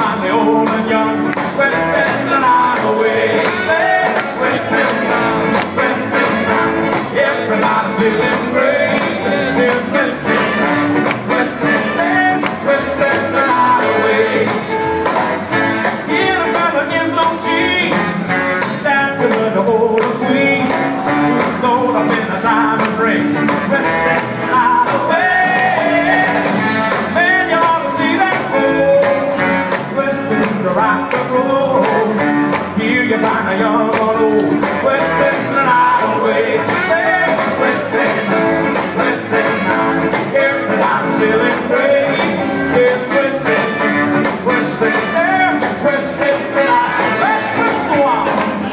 find the old and young, everybody's feeling great. They're they're the. In a blue dancing with the queen, who's stole up in the diamond rings. I am all over.